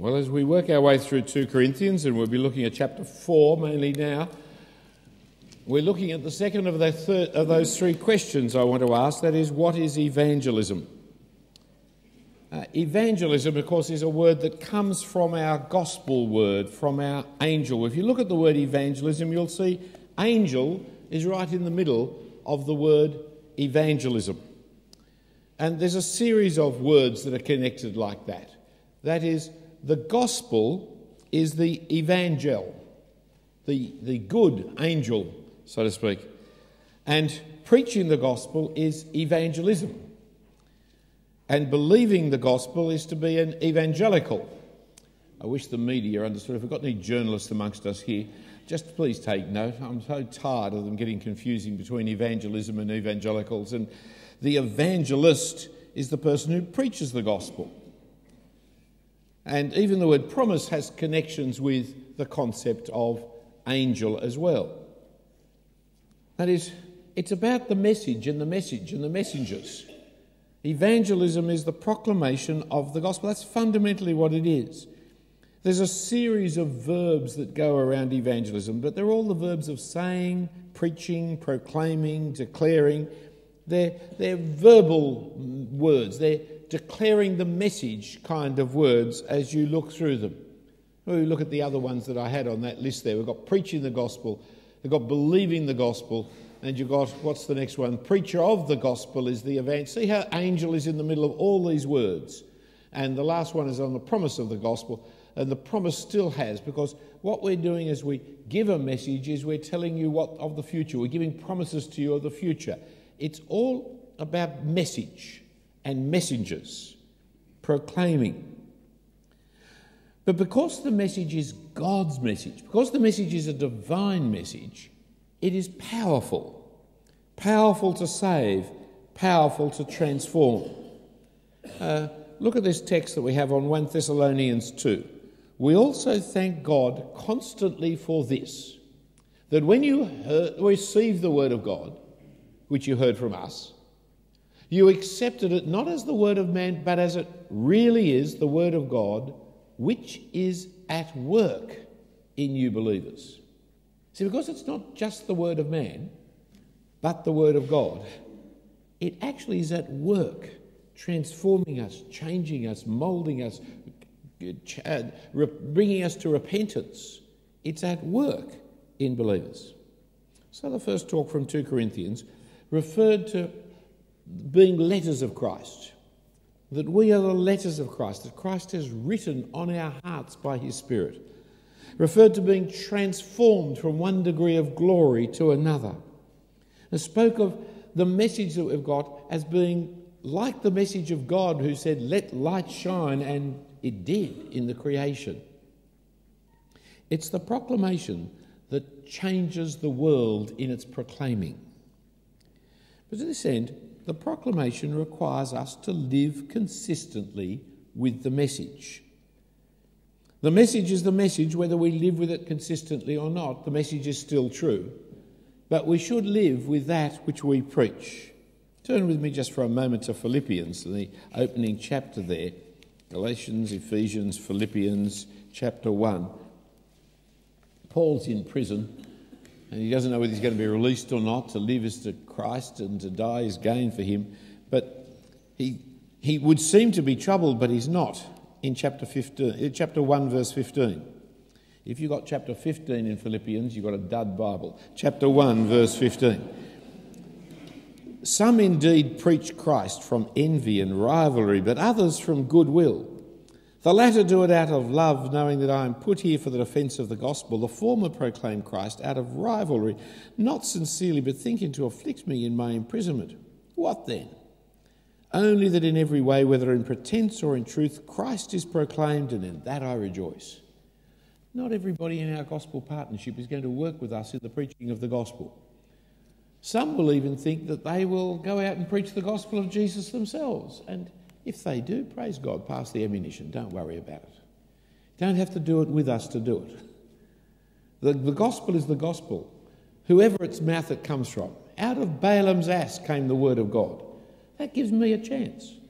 Well, as we work our way through 2 Corinthians, and we'll be looking at chapter 4 mainly now, we're looking at the second of, the of those three questions I want to ask that is, what is evangelism? Uh, evangelism, of course, is a word that comes from our gospel word, from our angel. If you look at the word evangelism, you'll see angel is right in the middle of the word evangelism. And there's a series of words that are connected like that. That is, the gospel is the evangel, the, the good angel, so to speak. And preaching the gospel is evangelism. And believing the gospel is to be an evangelical. I wish the media understood. If we've got any journalists amongst us here, just please take note. I'm so tired of them getting confusing between evangelism and evangelicals. And the evangelist is the person who preaches the gospel. And even the word promise has connections with the concept of angel as well. That is, it's about the message and the message and the messengers. Evangelism is the proclamation of the gospel. That's fundamentally what it is. There's a series of verbs that go around evangelism, but they're all the verbs of saying, preaching, proclaiming, declaring. They're, they're verbal words, they're declaring the message kind of words as you look through them. We look at the other ones that I had on that list there. We've got preaching the gospel, we've got believing the gospel, and you've got, what's the next one? Preacher of the gospel is the event. See how angel is in the middle of all these words. And the last one is on the promise of the gospel. And the promise still has, because what we're doing as we give a message is we're telling you what of the future. We're giving promises to you of the future. It's all about message and messengers proclaiming. But because the message is God's message, because the message is a divine message, it is powerful. Powerful to save, powerful to transform. Uh, look at this text that we have on 1 Thessalonians 2. We also thank God constantly for this that when you heard, received the word of God, which you heard from us, you accepted it not as the word of man, but as it really is the word of God, which is at work in you believers. See, because it's not just the word of man, but the word of God, it actually is at work, transforming us, changing us, moulding us, uh, bringing us to repentance. It's at work in believers. So the first talk from 2 Corinthians referred to being letters of Christ, that we are the letters of Christ, that Christ has written on our hearts by his Spirit referred to being transformed from one degree of glory to another. And spoke of the message that we've got as being like the message of God who said, Let light shine, and it did in the creation. It's the proclamation that changes the world in its proclaiming. But to this end, the proclamation requires us to live consistently with the message. The message is the message, whether we live with it consistently or not, the message is still true. But we should live with that which we preach. Turn with me just for a moment to Philippians, the opening chapter there Galatians, Ephesians, Philippians, chapter 1. Paul's in prison and he doesn't know whether he's going to be released or not. To live is to Christ and to die is gain for him. But he, he would seem to be troubled, but he's not in chapter, 15, uh, chapter 1, verse 15. If you've got chapter 15 in Philippians, you've got a dud Bible. Chapter 1, verse 15. Some indeed preach Christ from envy and rivalry, but others from goodwill. The latter do it out of love, knowing that I am put here for the defence of the gospel. The former proclaim Christ out of rivalry, not sincerely, but thinking to afflict me in my imprisonment. What then? Only that in every way, whether in pretense or in truth, Christ is proclaimed, and in that I rejoice. Not everybody in our gospel partnership is going to work with us in the preaching of the gospel. Some will even think that they will go out and preach the gospel of Jesus themselves. And if they do, praise God, pass the ammunition. Don't worry about it. You don't have to do it with us to do it. The, the gospel is the gospel, whoever its mouth it comes from. Out of Balaam's ass came the word of God. That gives me a chance.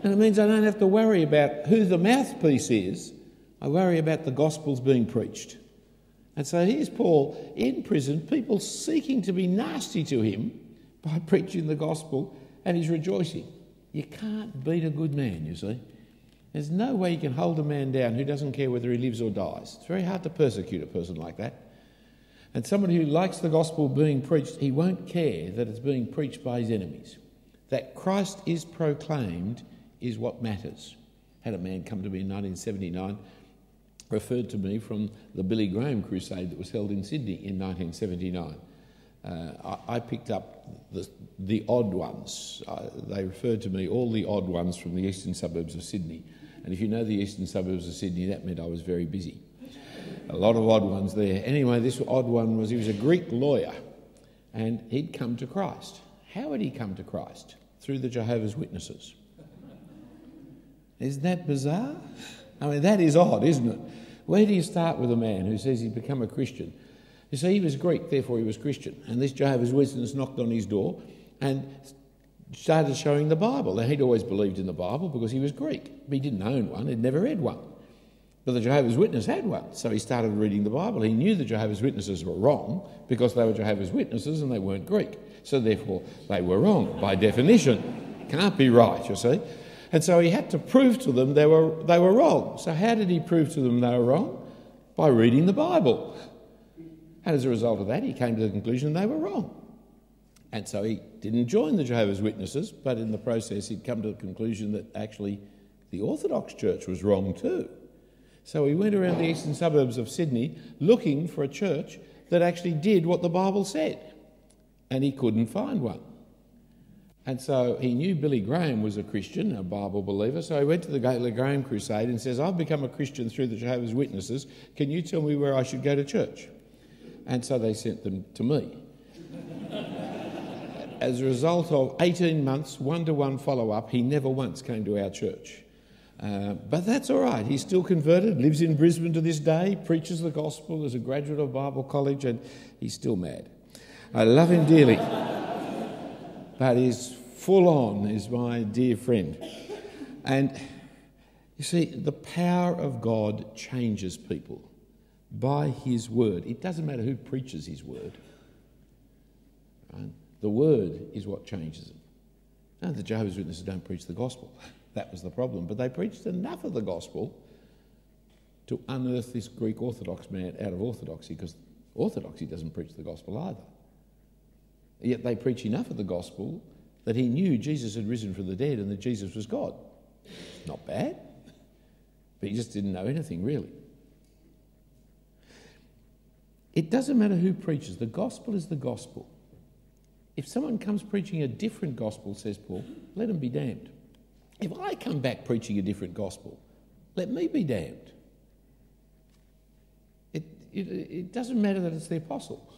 And it means I don't have to worry about who the mouthpiece is, I worry about the gospel's being preached. And so here's Paul in prison, people seeking to be nasty to him by preaching the gospel, and he's rejoicing. You can't beat a good man, you see. There's no way you can hold a man down who doesn't care whether he lives or dies. It's very hard to persecute a person like that. And somebody who likes the gospel being preached, he won't care that it's being preached by his enemies. That Christ is proclaimed is what matters. Had a man come to me in 1979, referred to me from the Billy Graham crusade that was held in Sydney in 1979. Uh, I, I, picked up the, the odd ones. Uh, they referred to me, all the odd ones from the eastern suburbs of Sydney. And if you know the eastern suburbs of Sydney, that meant I was very busy. A lot of odd ones there. Anyway, this odd one was he was a Greek lawyer and he'd come to Christ. How had he come to Christ? Through the Jehovah's Witnesses. Isn't that bizarre? I mean, that is odd, isn't it? Where do you start with a man who says he's become a Christian? You see, he was Greek, therefore he was Christian. And this Jehovah's Witness knocked on his door and started showing the Bible. Now, he'd always believed in the Bible because he was Greek. But he didn't own one, he'd never read one. But the Jehovah's Witness had one, so he started reading the Bible. He knew the Jehovah's Witnesses were wrong because they were Jehovah's Witnesses and they weren't Greek. So therefore, they were wrong by definition. Can't be right, you see. And so he had to prove to them they were, they were wrong. So, how did he prove to them they were wrong? By reading the Bible. And as a result of that, he came to the conclusion they were wrong. And so he didn't join the Jehovah's Witnesses, but in the process, he'd come to the conclusion that actually the Orthodox Church was wrong too. So he went around the eastern suburbs of Sydney looking for a church that actually did what the Bible said, and he couldn't find one. And so he knew Billy Graham was a Christian, a Bible believer, so he went to the Graham crusade and says, I've become a Christian through the Jehovah's Witnesses. Can you tell me where I should go to church? And so they sent them to me. As a result of 18 months, one to one follow up, he never once came to our church. Uh, but that's all right. He's still converted, lives in Brisbane to this day, preaches the gospel is a graduate of Bible college, and he's still mad. I love him dearly. but he's full on, is my dear friend. And you see, the power of God changes people by his word. It doesn't matter who preaches his word, right? the word is what changes them. No, the Jehovah's Witnesses don't preach the gospel. That was the problem. But they preached enough of the gospel to unearth this Greek Orthodox man out of orthodoxy because orthodoxy doesn't preach the gospel either. Yet they preach enough of the gospel that he knew Jesus had risen from the dead and that Jesus was God. Not bad, but he just didn't know anything really. It doesn't matter who preaches, the gospel is the gospel. If someone comes preaching a different gospel, says Paul, let them be damned. If I come back preaching a different gospel, let me be damned. It, it, it doesn't matter that it's the apostles.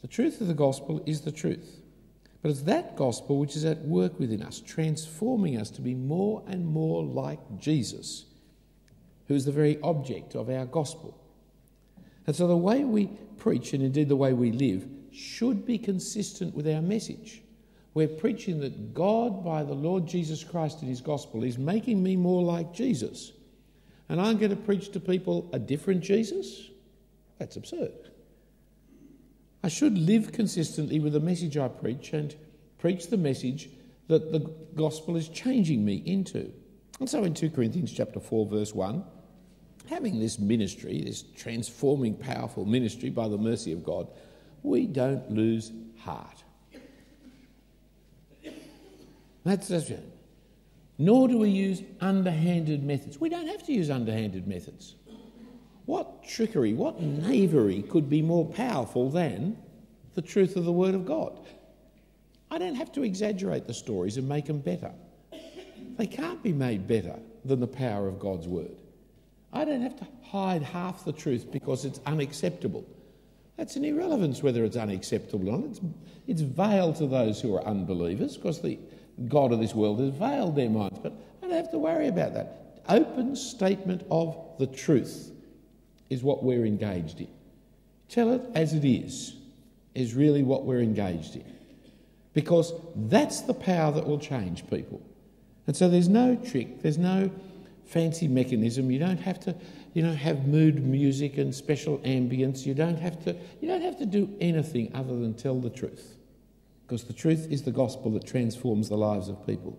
The truth of the gospel is the truth. But it's that gospel which is at work within us, transforming us to be more and more like Jesus, who is the very object of our gospel. And so the way we preach, and indeed the way we live, should be consistent with our message. We're preaching that God, by the Lord Jesus Christ in His gospel, is making me more like Jesus. And I'm going to preach to people a different Jesus? That's absurd. I should live consistently with the message I preach and preach the message that the gospel is changing me into. And so in 2 Corinthians chapter 4 verse 1, having this ministry, this transforming powerful ministry by the mercy of God, we don't lose heart. That's, it. Nor do we use underhanded methods. We don't have to use underhanded methods. What trickery, what knavery could be more powerful than the truth of the Word of God? I don't have to exaggerate the stories and make them better. They can't be made better than the power of God's Word. I don't have to hide half the truth because it's unacceptable. That's an irrelevance whether it's unacceptable or not. It's, it's veiled to those who are unbelievers because the, God of this world has veiled their minds. But I don't have to worry about that. Open statement of the truth is what we're engaged in. Tell it as it is, is really what we're engaged in. Because that's the power that will change people. And so there's no trick, there's no fancy mechanism. You don't have to, you know, have mood music and special ambience. You don't have to, you don't have to do anything other than tell the truth. Because the truth is the gospel that transforms the lives of people.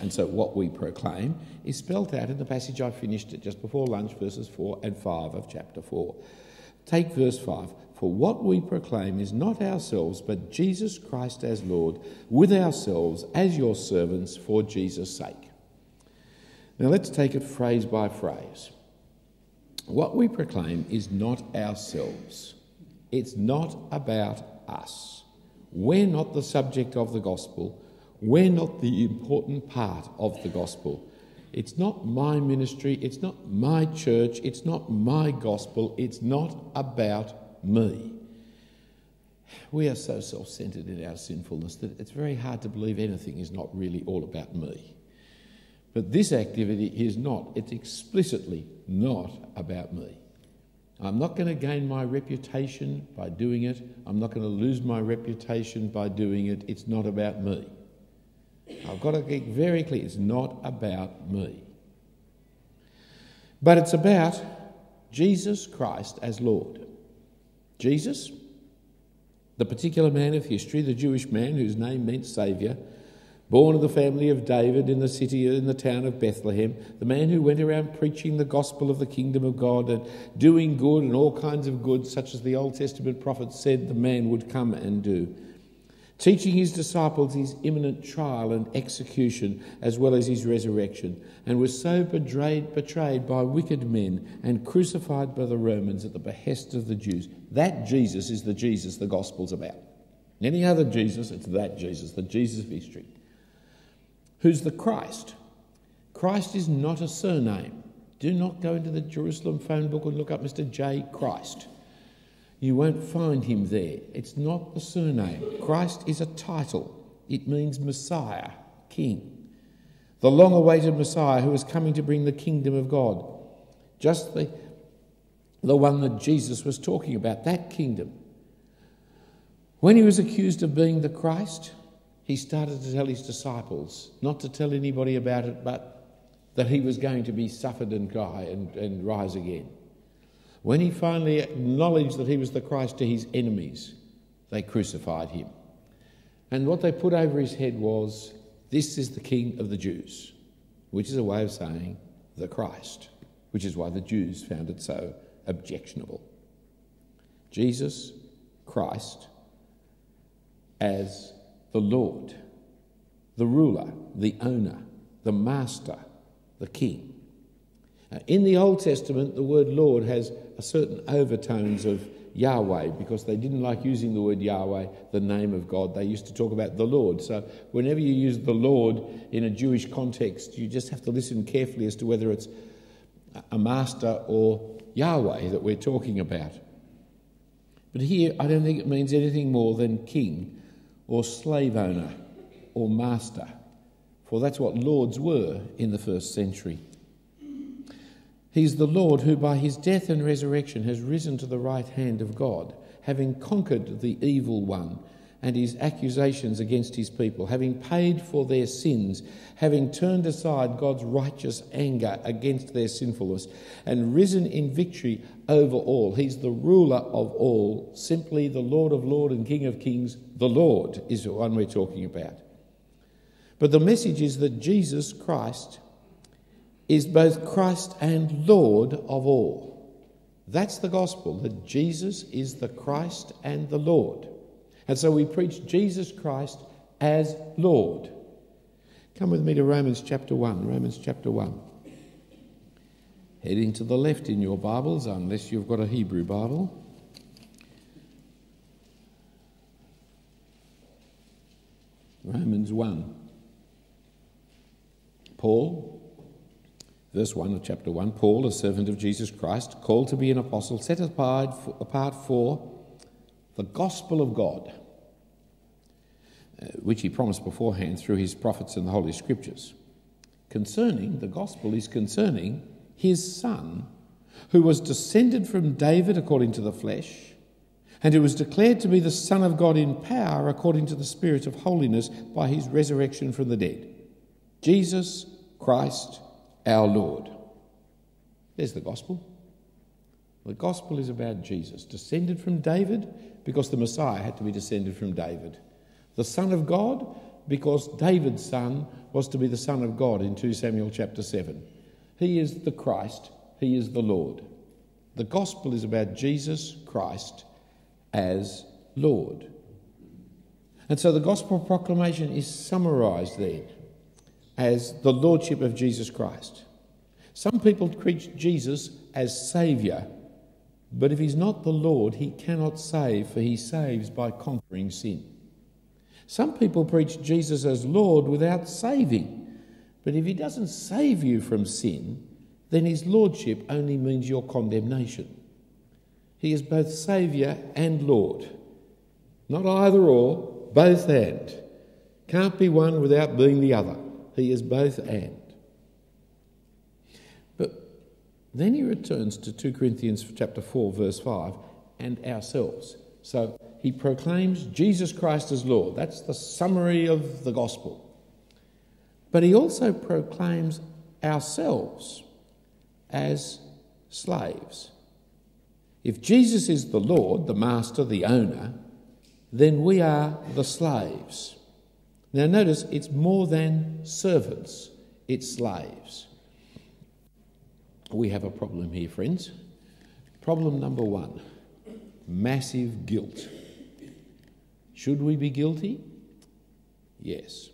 And so what we proclaim is spelt out in the passage I finished it just before lunch, verses 4 and 5 of chapter 4. Take verse 5. For what we proclaim is not ourselves, but Jesus Christ as Lord, with ourselves as your servants for Jesus' sake. Now let's take it phrase by phrase. What we proclaim is not ourselves, it's not about us. We're not the subject of the gospel we're not the important part of the gospel. It's not my ministry, it's not my church, it's not my gospel, it's not about me. We are so self centered in our sinfulness that it's very hard to believe anything is not really all about me. But this activity is not, it's explicitly not about me. I'm not going to gain my reputation by doing it. I'm not going to lose my reputation by doing it. It's not about me. I've got to get very clear it's not about me. But it's about Jesus Christ as Lord. Jesus, the particular man of history, the Jewish man whose name meant Saviour, born of the family of David in the city, in the town of Bethlehem, the man who went around preaching the gospel of the kingdom of God and doing good and all kinds of good, such as the Old Testament prophets said the man would come and do teaching his disciples his imminent trial and execution as well as his resurrection, and was so betrayed, betrayed by wicked men and crucified by the Romans at the behest of the Jews. That Jesus is the Jesus the gospel's about. Any other Jesus, it's that Jesus, the Jesus of history. Who's the Christ? Christ is not a surname. Do not go into the Jerusalem phone book and look up Mr. J. Christ. You won't find him there. It's not the surname. Christ is a title, it means Messiah, King. The long awaited Messiah who is coming to bring the kingdom of God. Just the, the one that Jesus was talking about, that kingdom. When he was accused of being the Christ, he started to tell his disciples, not to tell anybody about it, but that he was going to be suffered and die and, and rise again. When he finally acknowledged that he was the Christ to his enemies, they crucified him. And what they put over his head was, This is the King of the Jews, which is a way of saying the Christ, which is why the Jews found it so objectionable. Jesus Christ as the Lord, the ruler, the owner, the master, the king. In the Old Testament, the word Lord has a certain overtones of Yahweh because they didn't like using the word Yahweh, the name of God. They used to talk about the Lord. So whenever you use the Lord in a Jewish context, you just have to listen carefully as to whether it's a master or Yahweh that we're talking about. But here, I don't think it means anything more than king or slave owner or master, for that's what lords were in the first century. He's the Lord who, by his death and resurrection, has risen to the right hand of God, having conquered the evil one and his accusations against his people, having paid for their sins, having turned aside God's righteous anger against their sinfulness, and risen in victory over all. He's the ruler of all, simply the Lord of lords and King of kings. The Lord is the one we're talking about. But the message is that Jesus Christ is both Christ and Lord of all. That's the gospel, that Jesus is the Christ and the Lord. And so we preach Jesus Christ as Lord. Come with me to Romans chapter 1. Romans chapter 1. Heading to the left in your Bibles, unless you've got a Hebrew Bible. Romans 1. Paul, Verse 1 of chapter 1 Paul, a servant of Jesus Christ, called to be an apostle, set apart for, apart for the gospel of God, Uh, which he promised beforehand through his prophets in the Holy Scriptures. Concerning, the gospel is concerning his son, who was descended from David according to the flesh, and who was declared to be the Son of God in power according to the Spirit of holiness by his resurrection from the dead Jesus Christ our Lord. There's the gospel. The gospel is about Jesus, descended from David because the Messiah had to be descended from David. The Son of God because David's son was to be the Son of God in 2 Samuel chapter 7. He is the Christ, he is the Lord. The gospel is about Jesus Christ as Lord. And so the gospel proclamation is summarized then as the lordship of Jesus Christ. Some people preach Jesus as Saviour, but if he's not the Lord, he cannot save, for he saves by conquering sin. Some people preach Jesus as Lord without saving, but if he doesn't save you from sin, then his lordship only means your condemnation. He is both Saviour and Lord. Not either or, both and. Can't be one without being the other. He is both and. But then he returns to 2 Corinthians chapter 4, verse 5, and ourselves. So he proclaims Jesus Christ as Lord. That's the summary of the gospel. But he also proclaims ourselves as slaves. If Jesus is the Lord, the master, the owner, then we are the slaves. Now, notice it's more than servants, it's slaves. We have a problem here, friends. Problem number one massive guilt. Should we be guilty? Yes.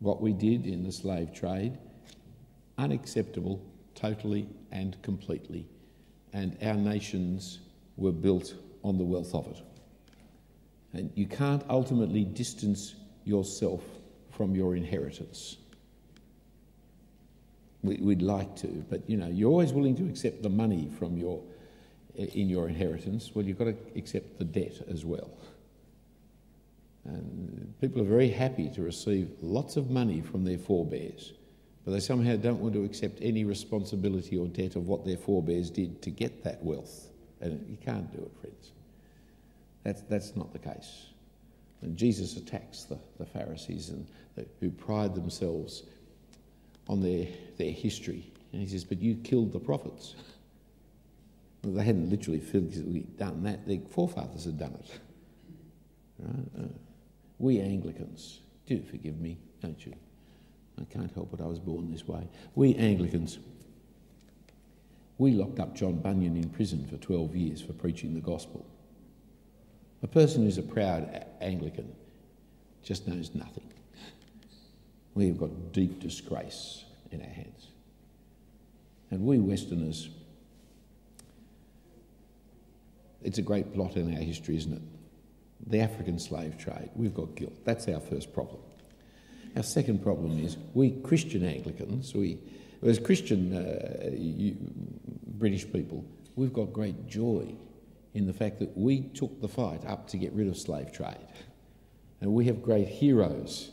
What we did in the slave trade, unacceptable totally and completely, and our nations were built on the wealth of it. And you can't ultimately distance yourself from your inheritance. We'd like to, but you know, you're always willing to accept the money from your in your inheritance. Well, you've got to accept the debt as well. And people are very happy to receive lots of money from their forebears but they somehow don't want to accept any responsibility or debt of what their forebears did to get that wealth. And you can't do it, friends. That's, that's not the case. And Jesus attacks the, the Pharisees and the, who pride themselves on their, their history. And he says, But you killed the prophets. Well, they hadn't literally physically done that, their forefathers had done it. Right? Uh, we Anglicans, do forgive me, don't you? I can't help it, I was born this way. We Anglicans, we locked up John Bunyan in prison for 12 years for preaching the gospel. A person who's a proud Anglican just knows nothing. We have got deep disgrace in our hands. And we Westerners, it's a great blot in our history, isn't it? The African slave trade, we've got guilt. That's our first problem. Our second problem is we Christian Anglicans, we, as Christian uh, you, British people, we've got great joy in the fact that we took the fight up to get rid of slave trade. And we have great heroes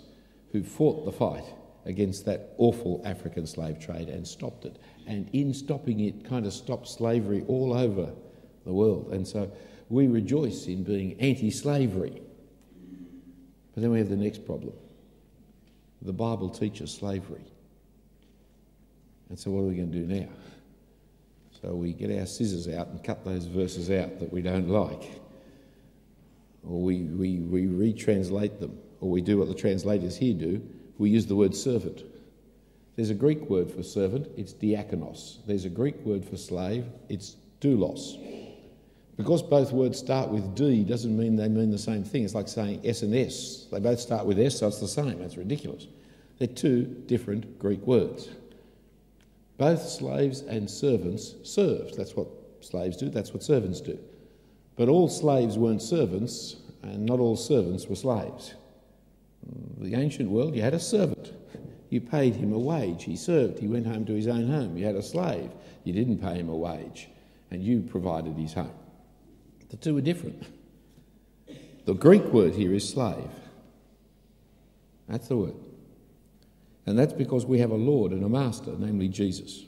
who fought the fight against that awful African slave trade and stopped it. And in stopping it, kind of stopped slavery all over the world. And so we rejoice in being anti slavery. But then we have the next problem the Bible teaches slavery. And so, what are we going to do now? So, we get our scissors out and cut those verses out that we don't like. Or we, we, we retranslate them. Or we do what the translators here do we use the word servant. There's a Greek word for servant, it's diakonos. There's a Greek word for slave, it's doulos. Because both words start with D doesn't mean they mean the same thing. It's like saying S and S. They both start with S, so it's the same. That's ridiculous. They're two different Greek words. Both slaves and servants served. That's what slaves do, that's what servants do. But all slaves weren't servants, and not all servants were slaves. The ancient world, you had a servant. You paid him a wage. He served. He went home to his own home. You had a slave. You didn't pay him a wage, and you provided his home. The two are different. The Greek word here is slave. That's the word. And that's because we have a Lord and a Master, namely Jesus.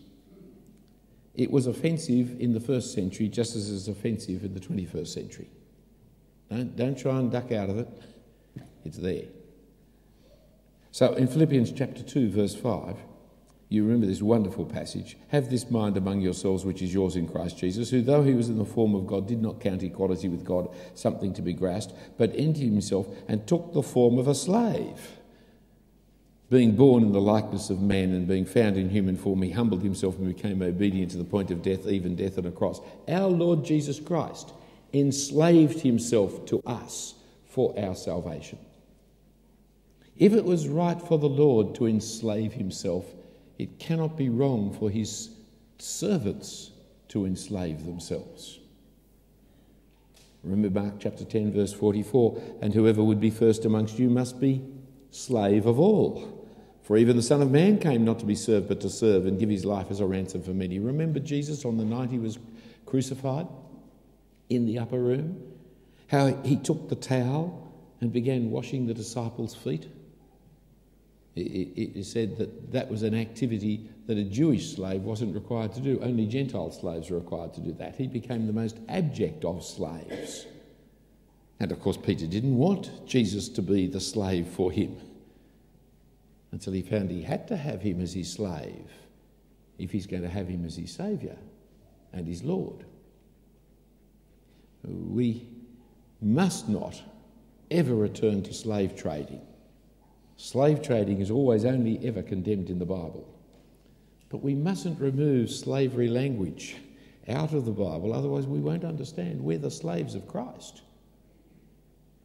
It was offensive in the first century just as it's offensive in the 21st century. Don't, don't try and duck out of it, it's there. So in Philippians chapter 2, verse 5, you remember this wonderful passage have this mind among yourselves which is yours in Christ Jesus, who, though he was in the form of God, did not count equality with God something to be grasped, but emptied himself and took the form of a slave. Being born in the likeness of man and being found in human form, he humbled himself and became obedient to the point of death, even death on a cross. Our Lord Jesus Christ enslaved himself to us for our salvation. If it was right for the Lord to enslave himself, it cannot be wrong for his servants to enslave themselves. Remember Mark chapter 10, verse 44 and whoever would be first amongst you must be slave of all. For even the Son of Man came not to be served, but to serve and give his life as a ransom for many. Remember Jesus on the night he was crucified in the upper room? How he took the towel and began washing the disciples' feet? It, said that that was an activity that a Jewish slave wasn't required to do. Only Gentile slaves were required to do that. He became the most abject of slaves. And of course, Peter didn't want Jesus to be the slave for him until he found he had to have him as his slave if he's going to have him as his Saviour and his Lord. We must not ever return to slave trading. Slave trading is always only ever condemned in the Bible. But we mustn't remove slavery language out of the Bible, otherwise, we won't understand we're the slaves of Christ.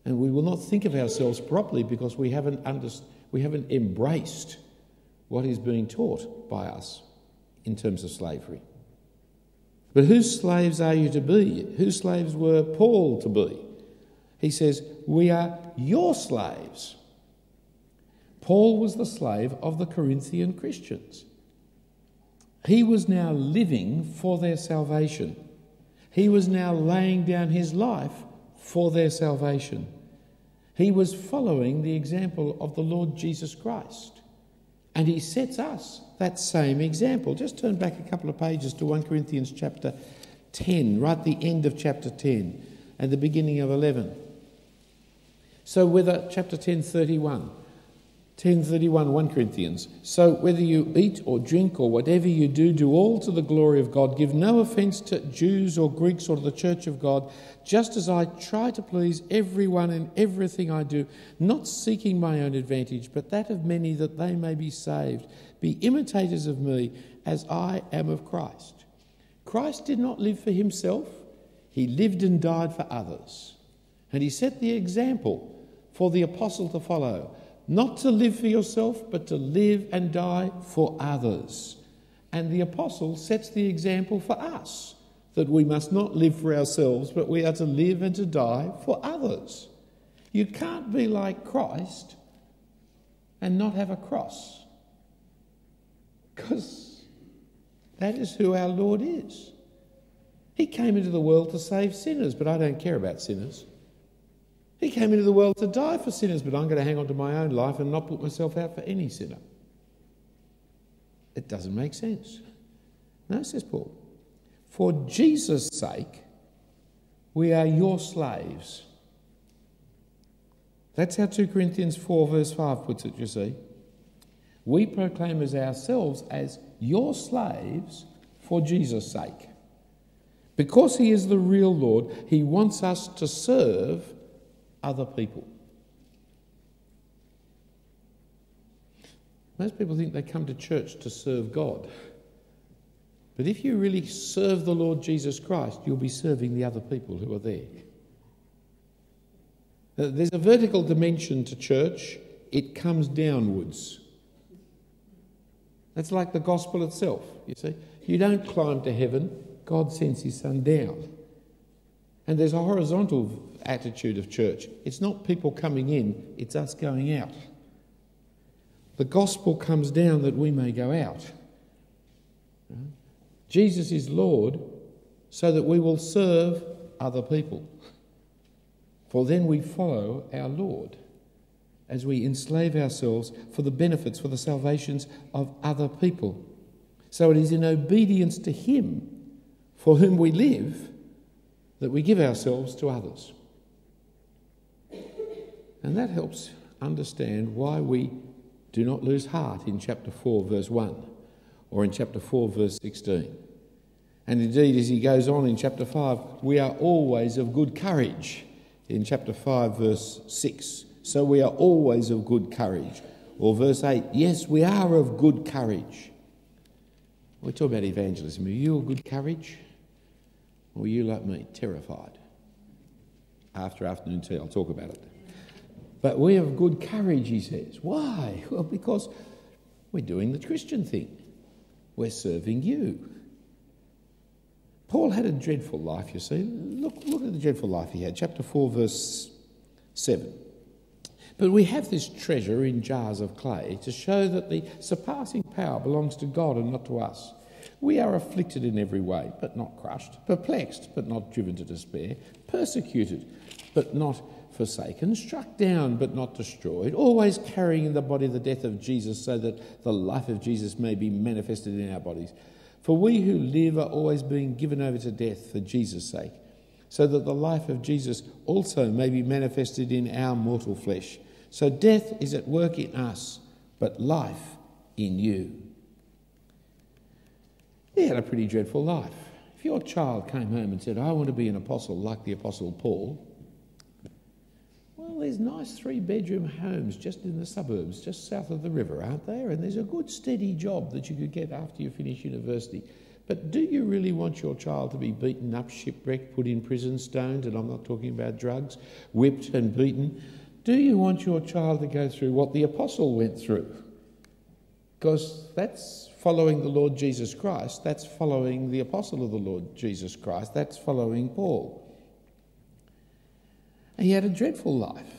And we will not think of ourselves properly because we haven't, under, we haven't embraced what is being taught by us in terms of slavery. But whose slaves are you to be? Whose slaves were Paul to be? He says, We are your slaves. Paul was the slave of the Corinthian Christians. He was now living for their salvation. He was now laying down his life for their salvation. He was following the example of the Lord Jesus Christ. And he sets us that same example. Just turn back a couple of pages to 1 Corinthians chapter 10, right the end of chapter 10 and the beginning of 11. So, whether chapter 10, 31. 10:31 1 Corinthians. So whether you eat or drink or whatever you do do all to the glory of God. Give no offense to Jews or Greeks or to the church of God. Just as I try to please everyone in everything I do not seeking my own advantage but that of many that they may be saved. Be imitators of me as I am of Christ. Christ did not live for himself. He lived and died for others. And he set the example for the apostle to follow not to live for yourself, but to live and die for others. And the apostle sets the example for us that we must not live for ourselves, but we are to live and to die for others. You can't be like Christ and not have a cross, because that is who our Lord is. He came into the world to save sinners, but I don't care about sinners. He came into the world to die for sinners, but I'm going to hang on to my own life and not put myself out for any sinner. It doesn't make sense. No, says Paul. For Jesus' sake, we are your slaves. That's how 2 Corinthians 4, verse 5 puts it, you see. We proclaim as ourselves as your slaves for Jesus' sake. Because he is the real Lord, he wants us to serve other people. Most people think they come to church to serve God. But if you really serve the Lord Jesus Christ, you'll be serving the other people who are there. Uh, there's a vertical dimension to church, it comes downwards. That's like the gospel itself, you see. You don't climb to heaven, God sends his son down. And there's a horizontal attitude of church. It's not people coming in, it's us going out. The gospel comes down that we may go out. Jesus is Lord so that we will serve other people. For then we follow our Lord as we enslave ourselves for the benefits, for the salvations of other people. So it is in obedience to Him for whom we live that we give ourselves to others. And that helps understand why we Do not lose heart in chapter 4, verse 1, or in chapter 4, verse 16. And indeed, as he goes on in chapter 5, we are always of good courage. In chapter 5, verse 6, so we are always of good courage. Or verse 8, yes, we are of good courage. We talk about evangelism. Are you of good courage? Or are you like me, terrified? After afternoon tea, I'll talk about it. But we have good courage, he says. Why? Well, because we're doing the Christian thing. We're serving you. Paul had a dreadful life, you see. Look, look at the dreadful life he had. Chapter 4, verse 7. But we have this treasure in jars of clay to show that the surpassing power belongs to God and not to us. We are afflicted in every way, but not crushed, perplexed, but not driven to despair, persecuted, but not forsaken, struck down, but not destroyed, always carrying in the body the death of Jesus, so that the life of Jesus may be manifested in our bodies. For we who live are always being given over to death for Jesus' sake, so that the life of Jesus also may be manifested in our mortal flesh. So death is at work in us, but life in you. He had a pretty dreadful life. If your child came home and said, I want to be an apostle like the Apostle Paul, well, there's nice three bedroom homes just in the suburbs, just south of the river, aren't there? And there's a good steady job that you could get after you finish university. But do you really want your child to be beaten up, shipwrecked, put in prison, stoned, and I'm not talking about drugs, whipped and beaten? Do you want your child to go through what the apostle went through? Because that's following the Lord Jesus Christ, that's following the apostle of the Lord Jesus Christ, that's following Paul. And he had a dreadful life.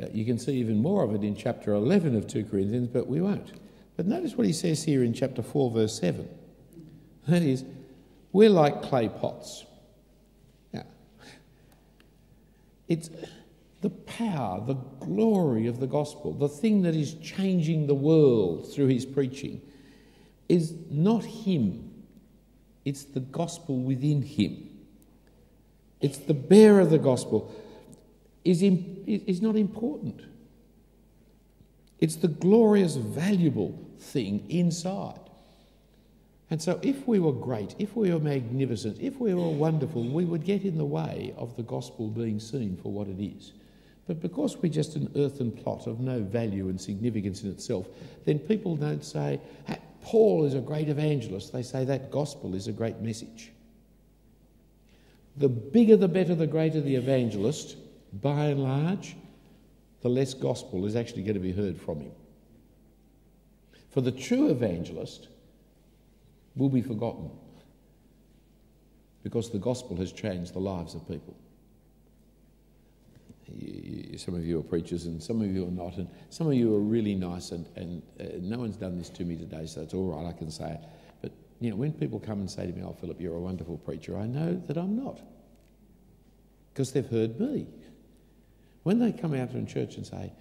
Uh, you can see even more of it in chapter 11 of 2 Corinthians, but we won't. But notice what he says here in chapter 4, verse 7. That is, we're like clay pots. Now, it's the power, the glory of the gospel, the thing that is changing the world through his preaching, is not him, it's the gospel within him. It's the bearer of the gospel is, is not important. It's the glorious, valuable thing inside. And so, if we were great, if we were magnificent, if we were wonderful, we would get in the way of the gospel being seen for what it is. But because we're just an earthen plot of no value and significance in itself, then people don't say, Paul is a great evangelist. They say that gospel is a great message. The bigger the better, the greater the evangelist, by and large, the less gospel is actually going to be heard from him. For the true evangelist will be forgotten because the gospel has changed the lives of people some of you are preachers and some of you are not, and some of you are really nice, and, and uh, no one's done this to me today, so it's all right, I can say it. But, you know, when people come and say to me, Oh, Phillip, you're a wonderful preacher, I know that I'm not, because they've heard me. When they come out in church and say,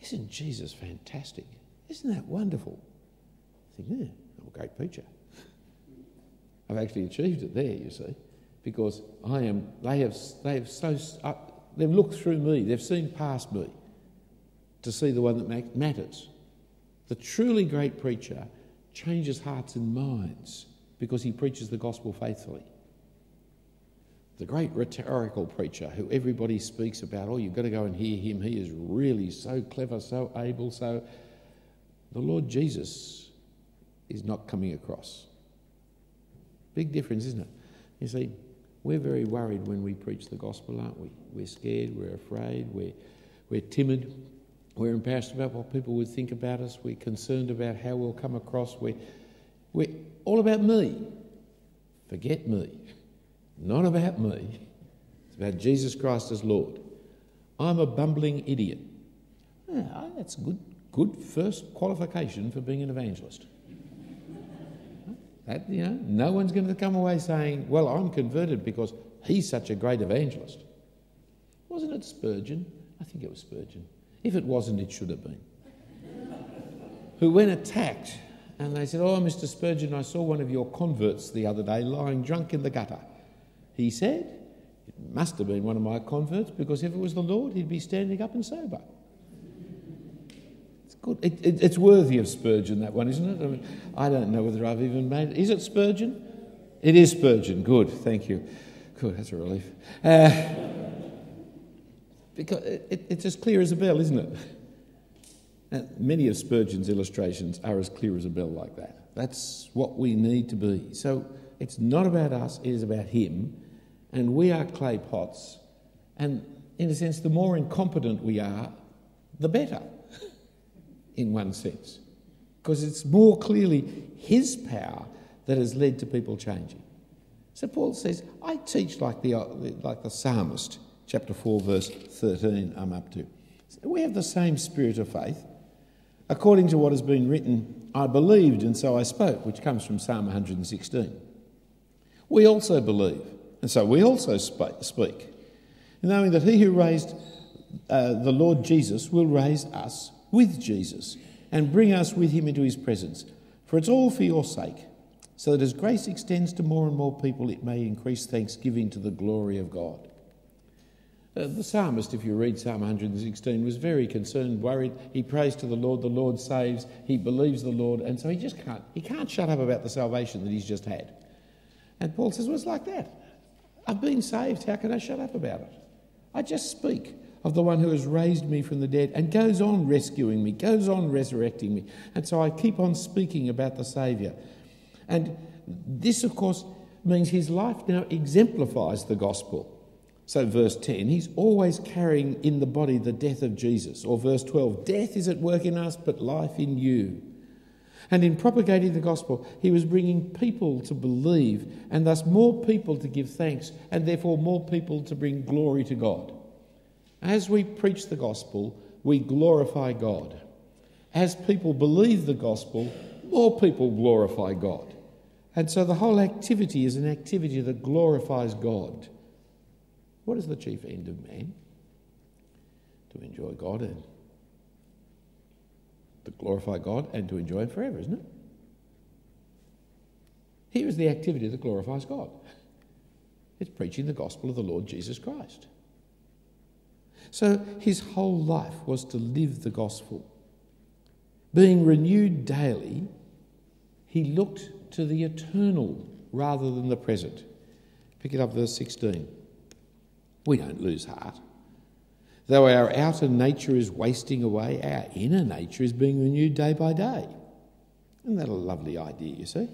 Isn't Jesus fantastic? Isn't that wonderful? I think, Yeah, I'm a great preacher. I've actually achieved it there, you see, because I am, they have, they have so, uh, They've looked through me, they've seen past me to see the one that matters. The truly great preacher changes hearts and minds because he preaches the gospel faithfully. The great rhetorical preacher who everybody speaks about, oh, you've got to go and hear him. He is really so clever, so able, so. The Lord Jesus is not coming across. Big difference, isn't it? You see, we're very worried when we preach the gospel, aren't we? We're scared, we're afraid, we're, we're timid, we're embarrassed about what people would think about us, we're concerned about how we'll come across, we're, we're all about me. Forget me. Not about me. It's about Jesus Christ as Lord. I'm a bumbling idiot. Yeah, that's good, good first qualification for being an evangelist. That, you know, no one's going to come away saying, well, I'm converted because he's such a great evangelist. Wasn't it Spurgeon? I think it was Spurgeon. If it wasn't, it should have been. Who, when attacked, and they said, Oh, Mr. Spurgeon, I saw one of your converts the other day lying drunk in the gutter. He said, It must have been one of my converts because if it was the Lord, he'd be standing up and sober. It's Good. It, it, it's worthy of Spurgeon, that one, isn't it? I, mean, I don't know whether I've even made it. Is it Spurgeon? It is Spurgeon. Good. Thank you. Good. That's a relief. Uh, because it, it's as clear as a bell, isn't it? Now, many of Spurgeon's illustrations are as clear as a bell like that. That's what we need to be. So it's not about us, it is about him. And we are clay pots. And in a sense, the more incompetent we are, the better, in one sense. Because it's more clearly his power that has led to people changing. So Paul says, I teach like the, like the psalmist, chapter 4, verse 13, I'm up to. We have the same spirit of faith. According to what has been written, I believed and so I spoke, which comes from Psalm 116. We also believe, and so we also speak, knowing that he who raised uh, the Lord Jesus will raise us with Jesus and bring us with him into his presence. For it's all for your sake, so that as grace extends to more and more people, it may increase thanksgiving to the glory of God. Uh, the psalmist, if you read Psalm 116, was very concerned, worried. He prays to the Lord, the Lord saves, he believes the Lord, and so he just can't, he can't shut up about the salvation that he's just had. And Paul says, Well, it's like that. I've been saved, how can I shut up about it? I just speak of the one who has raised me from the dead and goes on rescuing me, goes on resurrecting me. And so I keep on speaking about the Saviour. And this, of course, means his life now exemplifies the gospel. So, verse 10, he's always carrying in the body the death of Jesus. Or verse 12, death is at work in us, but life in you. And in propagating the gospel, he was bringing people to believe, and thus more people to give thanks, and therefore more people to bring glory to God. As we preach the gospel, we glorify God. As people believe the gospel, more people glorify God. And so the whole activity is an activity that glorifies God. What is the chief end of man? To enjoy God and to glorify God and to enjoy Him forever, isn't it? Here is the activity that glorifies God it's preaching the gospel of the Lord Jesus Christ. So his whole life was to live the gospel. Being renewed daily, he looked to the eternal rather than the present. Pick it up, verse 16. We don't lose heart. Though our outer nature is wasting away, our inner nature is being renewed day by day. Isn't that a lovely idea, you see?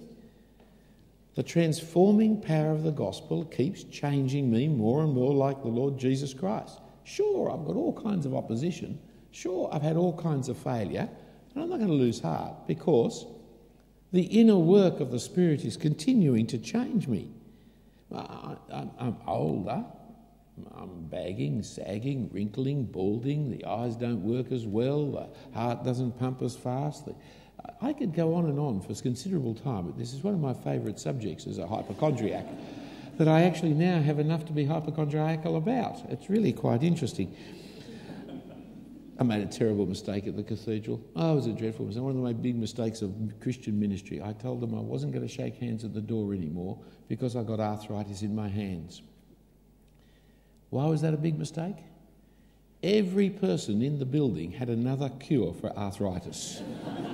The transforming power of the gospel keeps changing me more and more like the Lord Jesus Christ. Sure, I've got all kinds of opposition. Sure, I've had all kinds of failure. And I'm not going to lose heart because the inner work of the Spirit is continuing to change me. I, am older. I'm bagging, sagging, wrinkling, balding. The eyes don't work as well. The heart doesn't pump as fast. I could go on and on for considerable time, but this is one of my favourite subjects as a hypochondriac that I actually now have enough to be hypochondriacal about. It's really quite interesting. I made a terrible mistake at the cathedral. Oh, it was a dreadful mistake. One of my big mistakes of Christian ministry. I told them I wasn't going to shake hands at the door anymore because I got arthritis in my hands. Why was that a big mistake? Every person in the building had another cure for arthritis.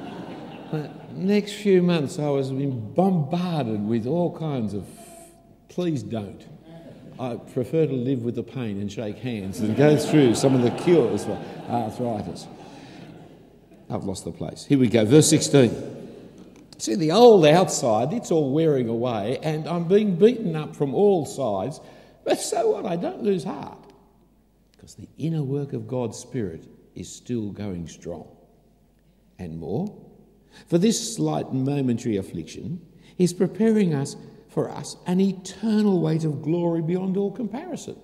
the next few months, I was being bombarded with all kinds of Please don't. I prefer to live with the pain and shake hands than go through some of the cures for arthritis. I've lost the place. Here we go, verse 16. See, the old outside, it's all wearing away, and I'm being beaten up from all sides. But so what? I don't lose heart. Because the inner work of God's Spirit is still going strong. And more, for this slight momentary affliction is preparing us for us an eternal weight of glory beyond all comparison.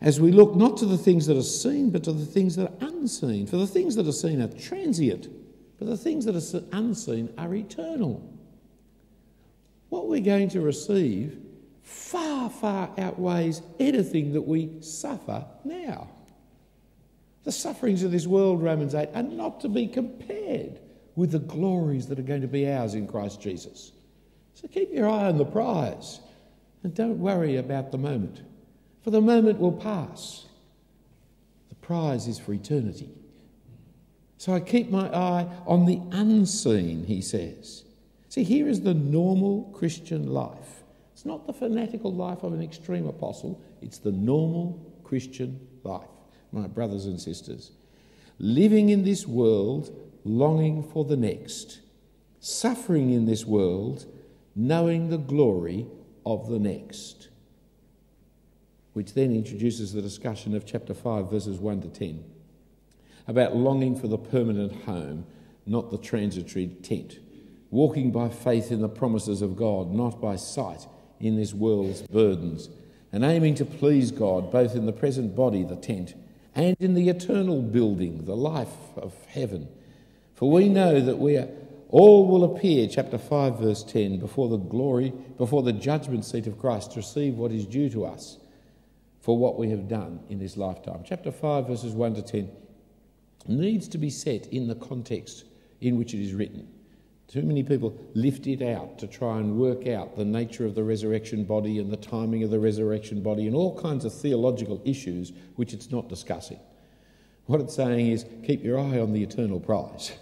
As we look not to the things that are seen, but to the things that are unseen. For the things that are seen are transient, but the things that are unseen are eternal. What we're going to receive far, far outweighs anything that we suffer now. The sufferings of this world, Romans 8, are not to be compared with the glories that are going to be ours in Christ Jesus. So keep your eye on the prize and don't worry about the moment, for the moment will pass. The prize is for eternity. So I keep my eye on the unseen, he says. See, here is the normal Christian life. It's not the fanatical life of an extreme apostle, it's the normal Christian life, my brothers and sisters. Living in this world, longing for the next, suffering in this world, knowing the glory of the next. Which then introduces the discussion of chapter 5, verses 1 to 10 about longing for the permanent home, not the transitory tent, walking by faith in the promises of God, not by sight in this world's burdens, and aiming to please God both in the present body, the tent, and in the eternal building, the life of heaven. For we know that we are, all will appear, chapter 5, verse 10, before the glory, before the judgment seat of Christ to receive what is due to us for what we have done in this lifetime. Chapter 5, verses 1 to 10 needs to be set in the context in which it is written. Too many people lift it out to try and work out the nature of the resurrection body and the timing of the resurrection body and all kinds of theological issues which it's not discussing. What it's saying is keep your eye on the eternal prize.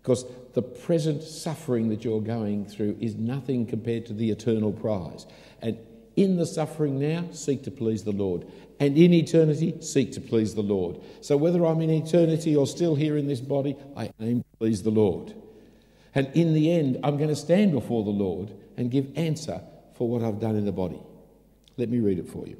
Because the present suffering that you're going through is nothing compared to the eternal prize. And in the suffering now, seek to please the Lord. And in eternity, seek to please the Lord. So whether I'm in eternity or still here in this body, I aim to please the Lord. And in the end, I'm going to stand before the Lord and give answer for what I've done in the body. Let me read it for you.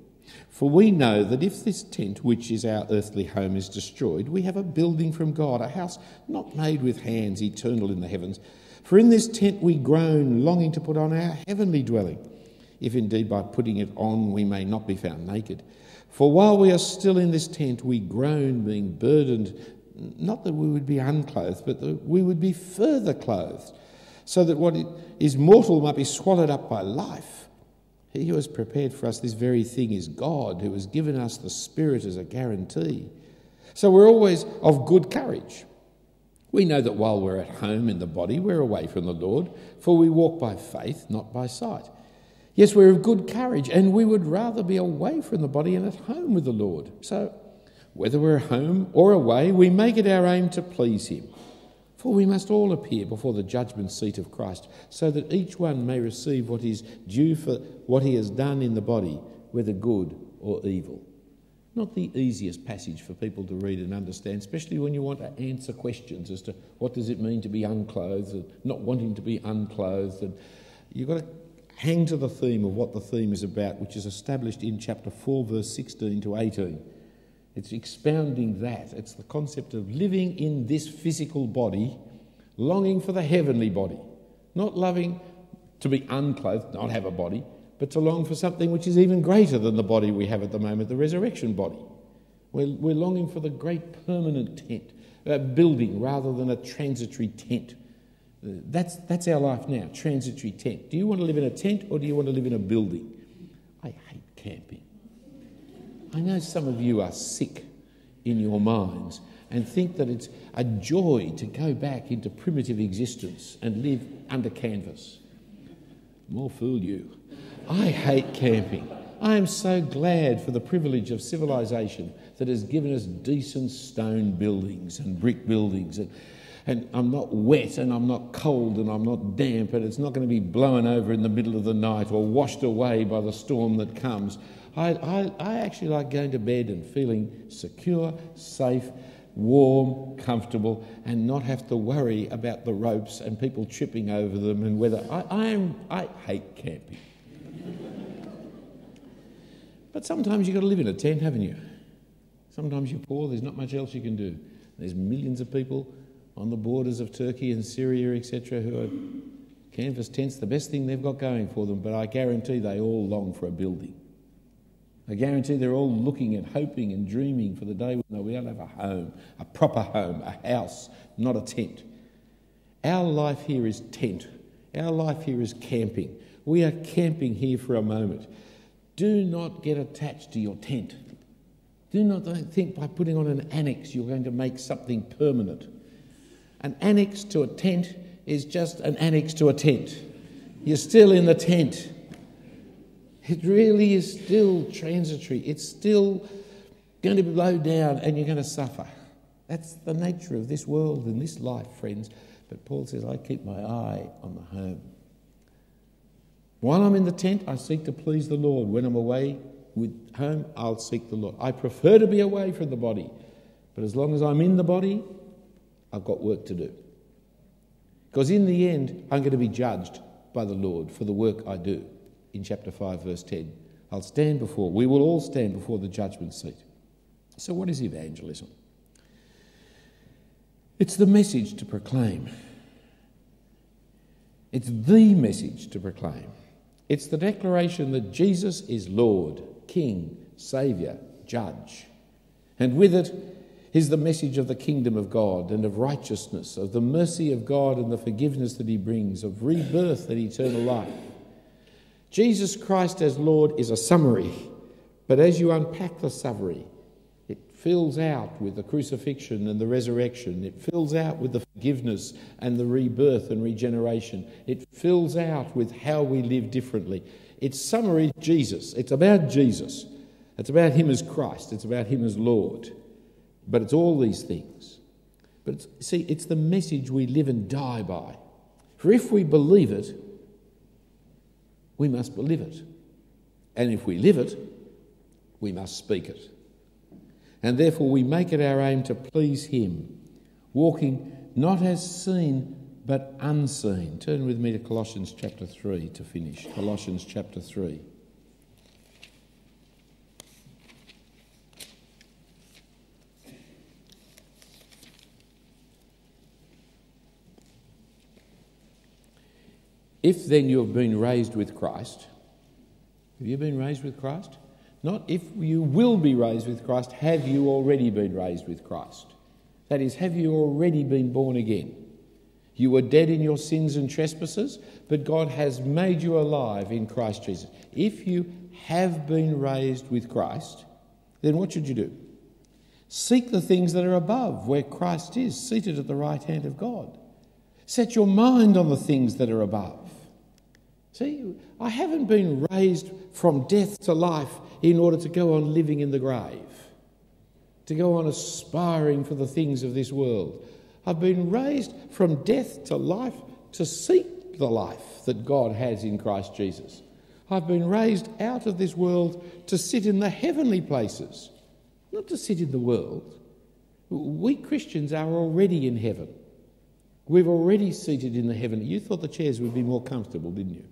For we know that if this tent, which is our earthly home, is destroyed, we have a building from God, a house not made with hands, eternal in the heavens. For in this tent we groan, longing to put on our heavenly dwelling, if indeed by putting it on we may not be found naked. For while we are still in this tent, we groan, being burdened not that we would be unclothed, but that we would be further clothed, so that what is mortal might be swallowed up by life. He who has prepared for us this very thing is God, who has given us the Spirit as a guarantee. So we're always of good courage. We know that while we're at home in the body, we're away from the Lord, for we walk by faith, not by sight. Yes, we're of good courage, and we would rather be away from the body and at home with the Lord. So whether we're home or away, we make it our aim to please Him. For we must all appear before the judgment seat of Christ, so that each one may receive what is due for what he has done in the body, whether good or evil. Not the easiest passage for people to read and understand, especially when you want to answer questions as to what does it mean to be unclothed and not wanting to be unclothed. And you've got to hang to the theme of what the theme is about, which is established in chapter 4, verse 16 to 18. It's expounding that. It's the concept of living in this physical body, longing for the heavenly body. Not loving to be unclothed, not have a body, but to long for something which is even greater than the body we have at the moment, the resurrection body. We're, we're longing for the great permanent tent, uh, building rather than a transitory tent. That's, that's our life now, transitory tent. Do you want to live in a tent or do you want to live in a building? I hate camping. I know some of you are sick in your minds and think that it's a joy to go back into primitive existence and live under canvas. More fool you. I hate camping. I am so glad for the privilege of civilization that has given us decent stone buildings and brick buildings. And, and I'm not wet and I'm not cold and I'm not damp and it's not going to be blown over in the middle of the night or washed away by the storm that comes. I, I, I actually like going to bed and feeling secure, safe, warm, comfortable, and not have to worry about the ropes and people tripping over them and whether I, I am I hate camping. but sometimes you've got to live in a tent, haven't you? Sometimes you're poor, there's not much else you can do. There's millions of people on the borders of Turkey and Syria, etc., who are canvas tents, the best thing they've got going for them, but I guarantee they all long for a building. I guarantee they're all looking and hoping and dreaming for the day when they'll have a home, a proper home, a house, not a tent. Our life here is tent. Our life here is camping. We are camping here for a moment. Do not get attached to your tent. Do not think by putting on an annex you're going to make something permanent. An annex to a tent is just an annex to a tent. You're still in the tent. It really is still transitory. It's still going to be blow down and you're going to suffer. That's the nature of this world and this life, friends. But Paul says, I keep my eye on the home. While I'm in the tent, I seek to please the Lord. When I'm away with home, I'll seek the Lord. I prefer to be away from the body. But as long as I'm in the body, I've got work to do. Because in the end, I'm going to be judged by the Lord for the work I do. In chapter 5, verse 10, I'll stand before, we will all stand before the judgment seat. So, what is evangelism? It's the message to proclaim. It's the message to proclaim. It's the declaration that Jesus is Lord, King, Saviour, Judge. And with it is the message of the kingdom of God and of righteousness, of the mercy of God and the forgiveness that He brings, of rebirth and eternal life. Jesus Christ as Lord is a summary, but as you unpack the summary, it fills out with the crucifixion and the resurrection. It fills out with the forgiveness and the rebirth and regeneration. It fills out with how we live differently. It's summary Jesus. It's about Jesus. It's about Him as Christ. It's about Him as Lord. But it's all these things. But it's, see, it's the message we live and die by. For if we believe it, we must believe it. And if we live it, we must speak it and therefore we make it our aim to please Him, walking not as seen but unseen. Turn with me to Colossians chapter 3 to finish. Colossians chapter 3. If then you have been raised with Christ, have you been raised with Christ? Not if you will be raised with Christ, have you already been raised with Christ? That is, have you already been born again? You were dead in your sins and trespasses, but God has made you alive in Christ Jesus. If you have been raised with Christ, then what should you do? Seek the things that are above, where Christ is, seated at the right hand of God. Set your mind on the things that are above. See, I haven't been raised from death to life in order to go on living in the grave, to go on aspiring for the things of this world. I've been raised from death to life to seek the life that God has in Christ Jesus. I've been raised out of this world to sit in the heavenly places, not to sit in the world. We Christians are already in heaven. We've already seated in the heaven. You thought the chairs would be more comfortable, didn't you?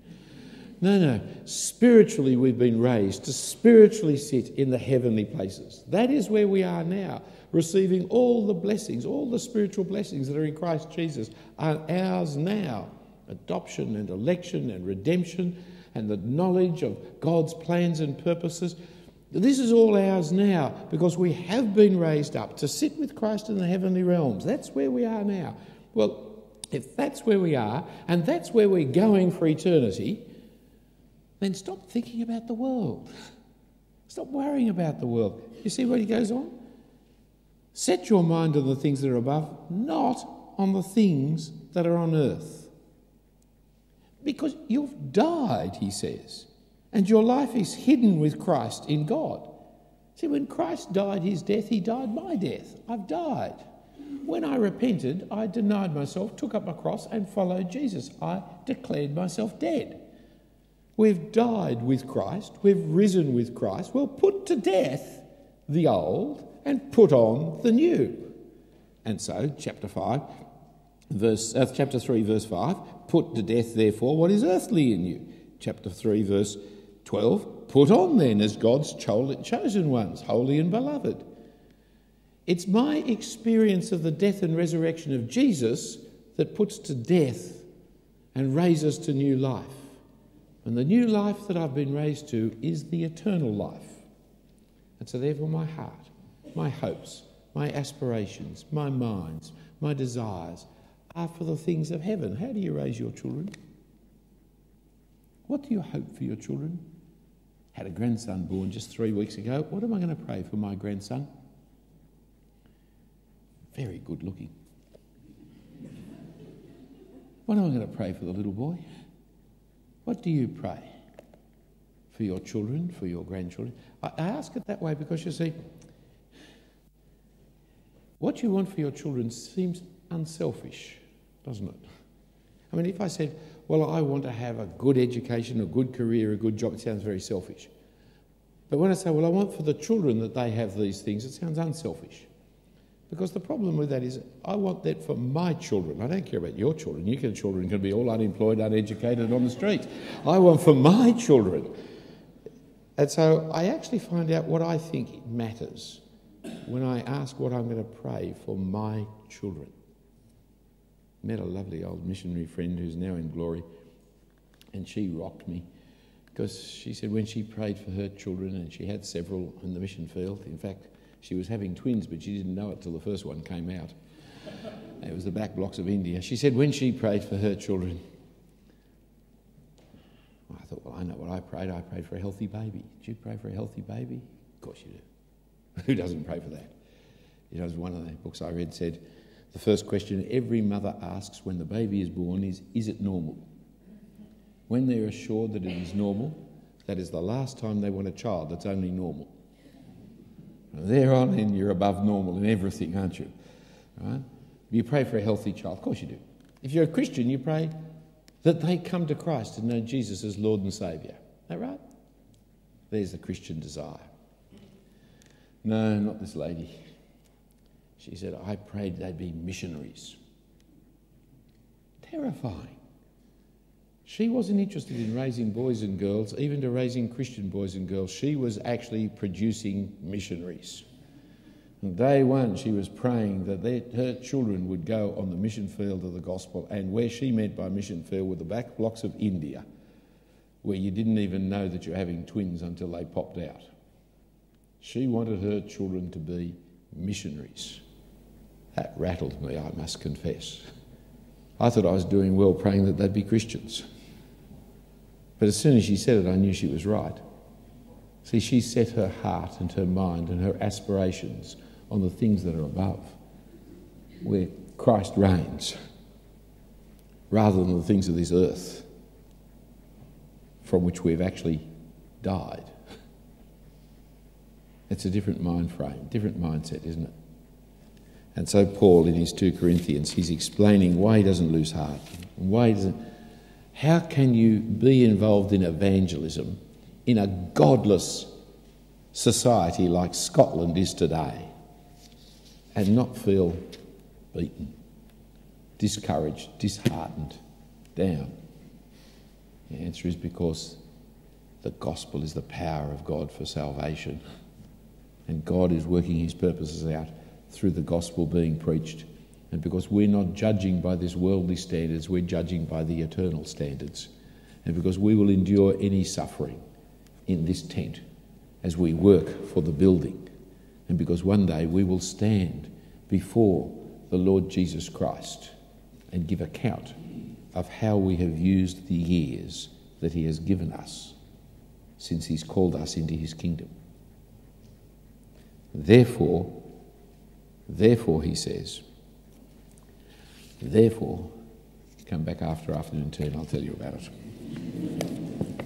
No, no. Spiritually, we've been raised to spiritually sit in the heavenly places. That is where we are now, receiving all the blessings, all the spiritual blessings that are in Christ Jesus are ours now adoption and election and redemption and the knowledge of God's plans and purposes. This is all ours now because we have been raised up to sit with Christ in the heavenly realms. That's where we are now. Well, if that's where we are and that's where we're going for eternity, then stop thinking about the world. Stop worrying about the world. You see what he goes on? Set your mind on the things that are above, not on the things that are on earth. Because you've died, he says, and your life is hidden with Christ in God. See, when Christ died his death, he died my death. I've died. When I repented, I denied myself, took up my cross, and followed Jesus. I declared myself dead. We've died with Christ, we've risen with Christ. Well, put to death the old and put on the new. And so, chapter 5, verse, uh, chapter 3, verse 5, put to death, therefore, what is earthly in you. Chapter 3, verse 12, put on then as God's chosen ones, holy and beloved. It's my experience of the death and resurrection of Jesus that puts to death and raises to new life. And the new life that I've been raised to is the eternal life. And so, therefore, my heart, my hopes, my aspirations, my minds, my desires are for the things of heaven. How do you raise your children? What do you hope for your children? Had a grandson born just three weeks ago. What am I going to pray for my grandson? Very good looking. What am I going to pray for the little boy? What do you pray for your children, for your grandchildren? I ask it that way because you see, what you want for your children seems unselfish, doesn't it? I mean, if I said, well, I want to have a good education, a good career, a good job, it sounds very selfish. But when I say, well, I want for the children that they have these things, it sounds unselfish. Because the problem with that is, I want that for my children. I don't care about your children. Your children can be all unemployed, uneducated on the streets. I want for my children. And so I actually find out what I think matters when I ask what I'm going to pray for my children. Met a lovely old missionary friend who's now in glory, and she rocked me because she said when she prayed for her children, and she had several in the mission field, in fact, she was having twins, but she didn't know it till the first one came out. It was the back blocks of India. She said when she prayed for her children, I thought, well, I know what I prayed. I prayed for a healthy baby. Did you pray for a healthy baby? Of course you do. Who doesn't pray for that? You know, one of the books I read said the first question every mother asks when the baby is born is, is it normal? When they're assured that it is normal, that is the last time they want a child that's only normal. There on in, you're above normal in everything, aren't you? Right? You pray for a healthy child. Of course you do. If you're a Christian, you pray that they come to Christ and know Jesus as Lord and Saviour. Is that right? There's the Christian desire. No, not this lady. She said, I prayed they'd be missionaries. Terrifying. She wasn't interested in raising boys and girls, even to raising Christian boys and girls. She was actually producing missionaries. On day one, she was praying that their, her children would go on the mission field of the gospel, and where she meant by mission field were the back blocks of India, where you didn't even know that you're having twins until they popped out. She wanted her children to be missionaries. That rattled me, I must confess. I thought I was doing well praying that they'd be Christians. But as soon as she said it, I knew she was right. See, she set her heart and her mind and her aspirations on the things that are above, where Christ reigns, rather than the things of this earth from which we've actually died. It's a different mind frame, different mindset, isn't it? And so, Paul, in his 2 Corinthians, he's explaining why he doesn't lose heart. Why doesn't how can you be involved in evangelism in a godless society like Scotland is today and not feel beaten, discouraged, disheartened, down? The answer is because the gospel is the power of God for salvation. And God is working his purposes out through the gospel being preached. And because we're not judging by this worldly standards, we're judging by the eternal standards. And because we will endure any suffering in this tent as we work for the building. And because one day we will stand before the Lord Jesus Christ and give account of how we have used the years that He has given us since He's called us into His kingdom. Therefore, therefore, He says, Therefore, come back after afternoon tea and I'll tell you about it.